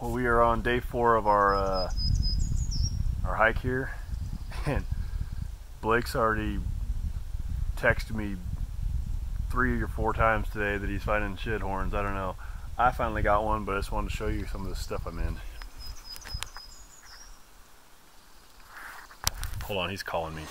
Well, we are on day four of our uh, our hike here, and Blake's already texted me three or four times today that he's finding shed horns. I don't know. I finally got one, but I just wanted to show you some of the stuff I'm in. Hold on, he's calling me.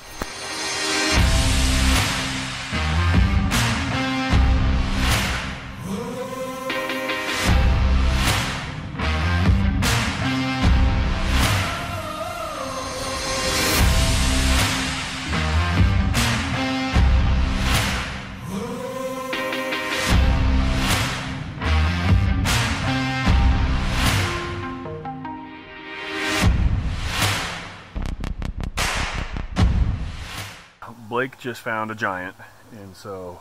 Blake just found a giant, and so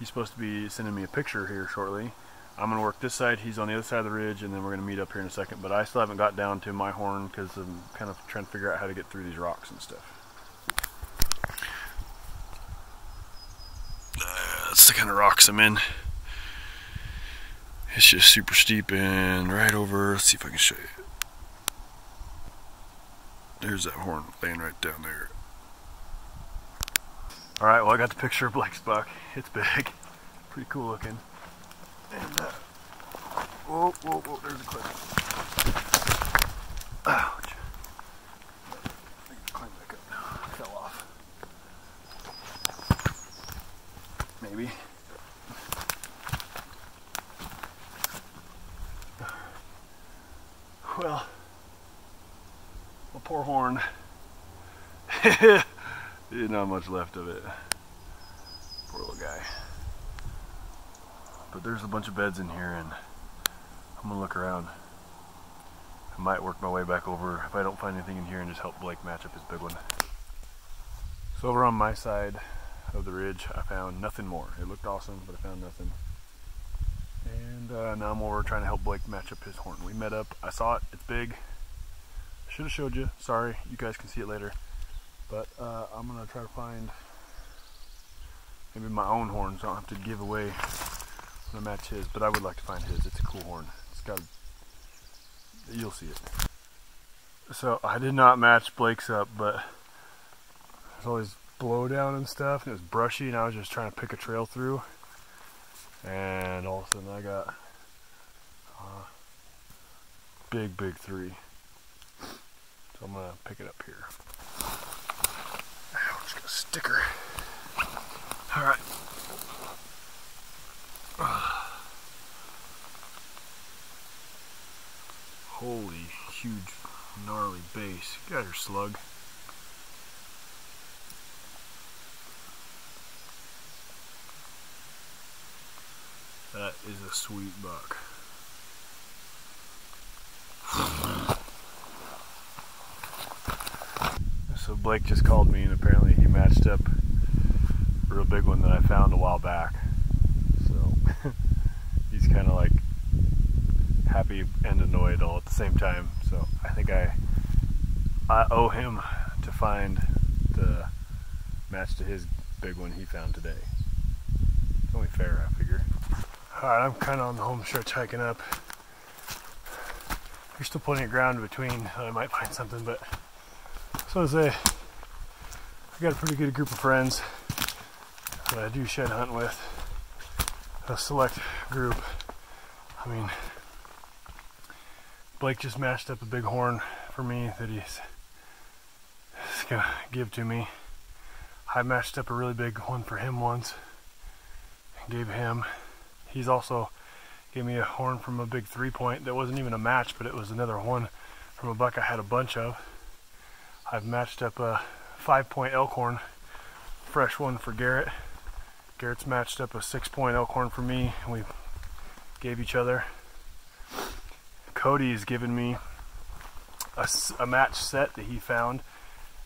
he's supposed to be sending me a picture here shortly. I'm going to work this side, he's on the other side of the ridge, and then we're going to meet up here in a second. But I still haven't got down to my horn because I'm kind of trying to figure out how to get through these rocks and stuff. Uh, that's the kind of rocks I'm in. It's just super steep and right over, let's see if I can show you. There's that horn laying right down there. Alright, well I got the picture of Blake's buck. It's big. Pretty cool looking. And, uh, whoa, whoa, whoa, there's a clip. Ouch. I to climb back up now. I fell off. Maybe. Well, a poor horn. There's not much left of it. Poor little guy. But there's a bunch of beds in here and I'm gonna look around. I might work my way back over if I don't find anything in here and just help Blake match up his big one. So over on my side of the ridge, I found nothing more. It looked awesome, but I found nothing. And uh, now I'm over trying to help Blake match up his horn. We met up, I saw it, it's big. Should have showed you, sorry, you guys can see it later. But uh, I'm gonna try to find maybe my own horn, so I don't have to give away when I match his. But I would like to find his. It's a cool horn. It's got. You'll see it. So I did not match Blake's up, but there's always blowdown and stuff, and it was brushy, and I was just trying to pick a trail through. And all of a sudden, I got uh, big, big three. So I'm gonna pick it up here sticker. All right. Holy huge gnarly base. Get out your slug. That is a sweet buck. So Blake just called me and apparently he matched up a real big one that I found a while back. So he's kind of like happy and annoyed all at the same time. So I think I I owe him to find the match to his big one he found today. It's only fair, I figure. Alright, I'm kind of on the home stretch hiking up. There's still plenty of ground between. I might find something, but so I uh, say, I got a pretty good group of friends that I do shed hunt with. A select group. I mean, Blake just matched up a big horn for me that he's, he's gonna give to me. I matched up a really big one for him once and gave him. He's also gave me a horn from a big three point that wasn't even a match, but it was another one from a buck I had a bunch of. I've matched up a five point elkhorn, fresh one for Garrett. Garrett's matched up a six point elkhorn for me, we gave each other. Cody's given me a, a match set that he found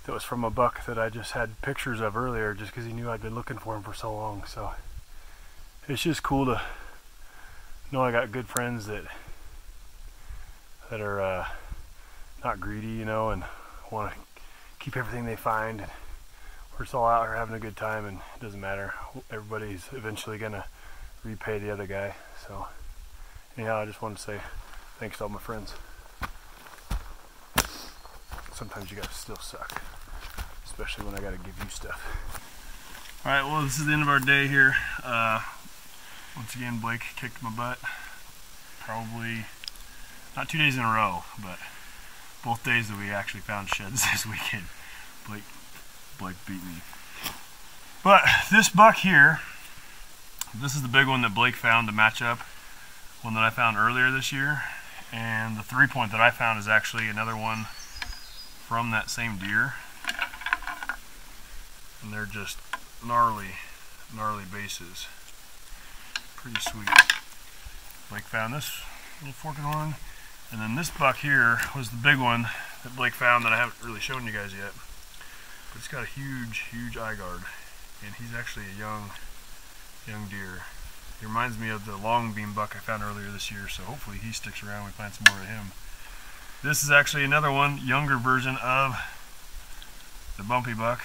that was from a buck that I just had pictures of earlier just because he knew I'd been looking for him for so long. So it's just cool to know I got good friends that that are uh, not greedy, you know, and want to keep everything they find. We're just all out here having a good time, and it doesn't matter. Everybody's eventually gonna repay the other guy. So, anyhow, I just wanted to say Thanks to all my friends. Sometimes you gotta still suck, especially when I gotta give you stuff. All right, well, this is the end of our day here. Uh, once again, Blake kicked my butt. Probably not two days in a row, but both days that we actually found sheds this weekend. Blake, Blake beat me. But this buck here, this is the big one that Blake found to match up one that I found earlier this year. And the three point that I found is actually another one from that same deer. And they're just gnarly, gnarly bases. Pretty sweet. Blake found this little forked horn. And then this buck here was the big one that Blake found that I haven't really shown you guys yet. But it's got a huge, huge eye guard. And he's actually a young, young deer. He reminds me of the long beam buck I found earlier this year, so hopefully he sticks around. We find some more of him. This is actually another one, younger version of the bumpy buck.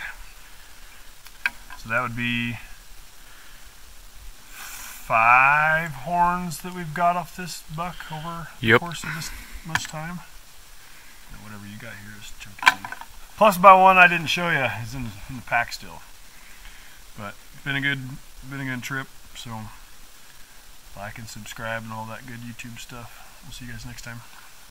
So that would be five horns that we've got off this buck over yep. the course of this much time. And whatever you got here is chunky. Plus, by one I didn't show you is in, in the pack still. But been a good, been a good trip. So like and subscribe and all that good YouTube stuff. We'll see you guys next time.